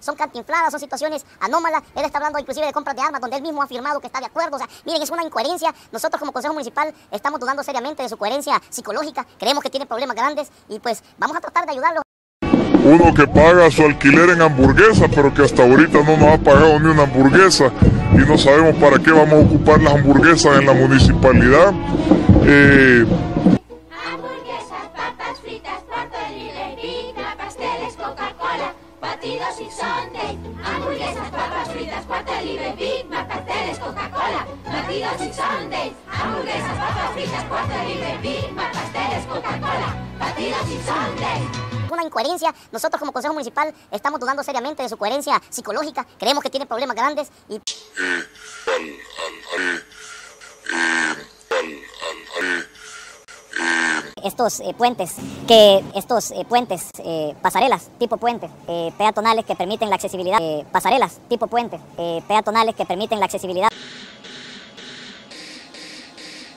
Son cantinfladas, son situaciones anómalas. Él está hablando inclusive de compras de armas, donde él mismo ha afirmado que está de acuerdo. O sea, miren, es una incoherencia. Nosotros como Consejo Municipal estamos dudando seriamente de su coherencia psicológica. Creemos que tiene problemas grandes y pues vamos a tratar de ayudarlo. Uno que paga su alquiler en hamburguesa, pero que hasta ahorita no nos ha pagado ni una hamburguesa y no sabemos para qué vamos a ocupar las hamburguesas en la municipalidad. Eh, batidos y sundae. Hamburguesas, papas fritas, cuarto libre, Big Mac, pasteles, Coca-Cola, batidos y sundaes. Hamburguesas, papas fritas, cuarto libre, Big Mac, pasteles, Coca-Cola, batidos y sundaes. Una incoherencia. Nosotros como Consejo Municipal estamos dudando seriamente de su coherencia psicológica. Creemos que tiene problemas grandes y estos eh, puentes, que estos eh, puentes, eh, pasarelas tipo puentes peatonales que permiten la accesibilidad, pasarelas tipo puentes peatonales que permiten la accesibilidad.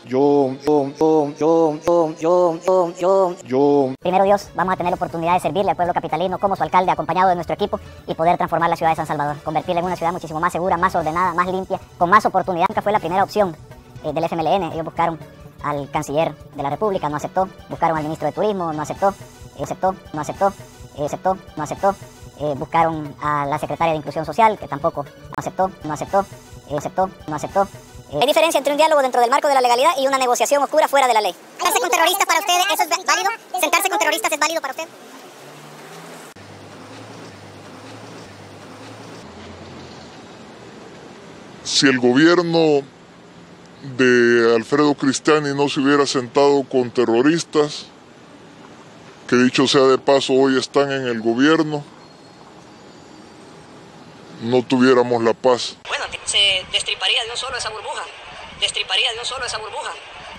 Yo, yo, yo, yo, yo, yo. Primero Dios, vamos a tener la oportunidad de servirle al pueblo capitalino como su alcalde, acompañado de nuestro equipo, y poder transformar la ciudad de San Salvador, convertirla en una ciudad muchísimo más segura, más ordenada, más limpia, con más oportunidad. Nunca fue la primera opción del FMLN. Ellos buscaron al canciller de la República, no aceptó. Buscaron al ministro de Turismo, no aceptó. Aceptó, no aceptó. Aceptó, no aceptó. Eh, buscaron a la secretaria de Inclusión Social, que tampoco no aceptó, no aceptó. Aceptó, no aceptó. Eh, Hay diferencia entre un diálogo dentro del marco de la legalidad y una negociación oscura fuera de la ley. ¿Sentarse con terroristas para usted eso es válido? ¿Sentarse con terroristas es válido para usted? si el gobierno de Alfredo Cristiani no se hubiera sentado con terroristas, que dicho sea de paso hoy están en el gobierno, no tuviéramos la paz. Bueno, se destriparía de un solo esa burbuja. Destriparía de un solo esa burbuja.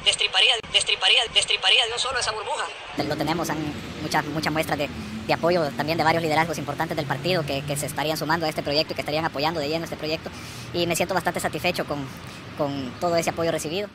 Destriparía, destriparía, destriparía de un solo esa burbuja. Lo tenemos, han muchas muchas muestras de, de apoyo también de varios liderazgos importantes del partido que, que se estarían sumando a este proyecto y que estarían apoyando de lleno este proyecto. Y me siento bastante satisfecho con, con todo ese apoyo recibido.